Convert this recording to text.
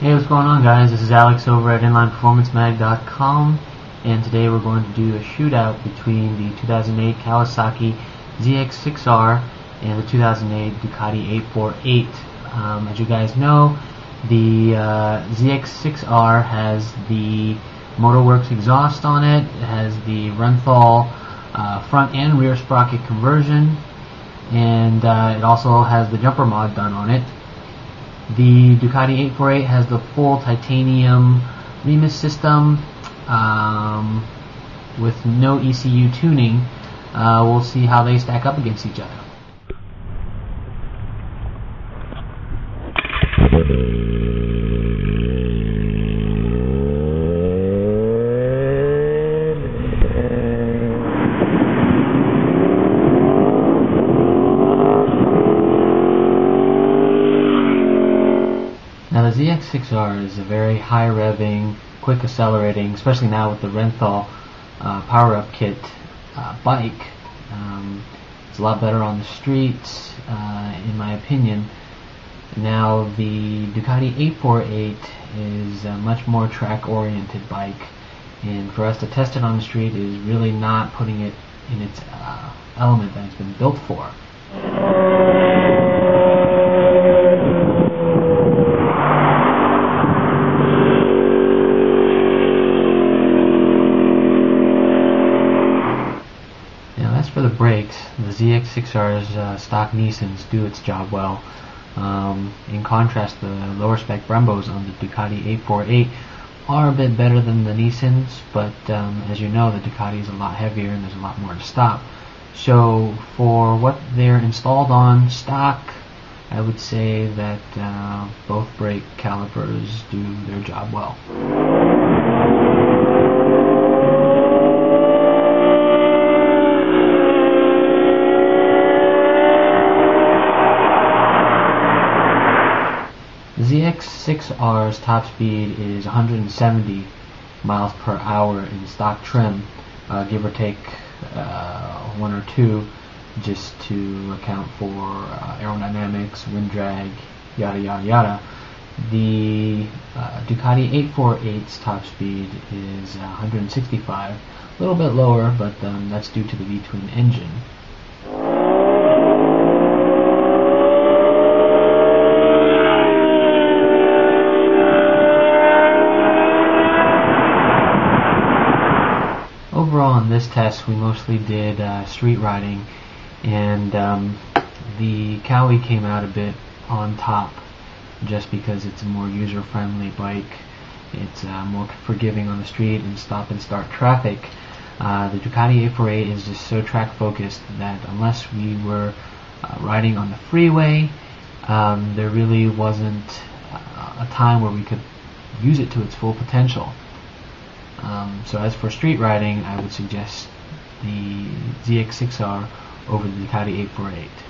Hey, what's going on guys? This is Alex over at InlinePerformanceMag.com and today we're going to do a shootout between the 2008 Kawasaki ZX6R and the 2008 Ducati 848. Um, as you guys know, the uh, ZX6R has the Motorworks exhaust on it, it has the Renthal uh, front and rear sprocket conversion, and uh, it also has the jumper mod done on it. The Ducati 848 has the full titanium Remus system um, with no ECU tuning. Uh, we'll see how they stack up against each other. ZX6R is a very high revving, quick accelerating, especially now with the Renthal uh, power up kit uh, bike. Um, it's a lot better on the streets, uh, in my opinion. Now the Ducati 848 is a much more track oriented bike, and for us to test it on the street is really not putting it in its uh, element that it's been built for. Now as for the brakes, the ZX6R's uh, stock Nissins do its job well. Um, in contrast, the lower spec Brembos on the Ducati 848 are a bit better than the Nissins, but um, as you know, the Ducati is a lot heavier and there's a lot more to stop. So for what they're installed on stock, I would say that uh, both brake calipers do their job well. The ZX6R's top speed is 170 miles per hour in stock trim, uh, give or take uh, one or two, just to account for uh, aerodynamics, wind drag, yada yada yada. The uh, Ducati 848's top speed is uh, 165, a little bit lower, but um, that's due to the V-twin engine. Overall, in this test, we mostly did uh, street riding, and um, the Kawi came out a bit on top, just because it's a more user-friendly bike. It's uh, more forgiving on the street and stop and start traffic. Uh, the Ducati 848 is just so track focused that unless we were uh, riding on the freeway, um, there really wasn't uh, a time where we could use it to its full potential. Um, so as for street riding, I would suggest the ZX6R over the Ducati 848.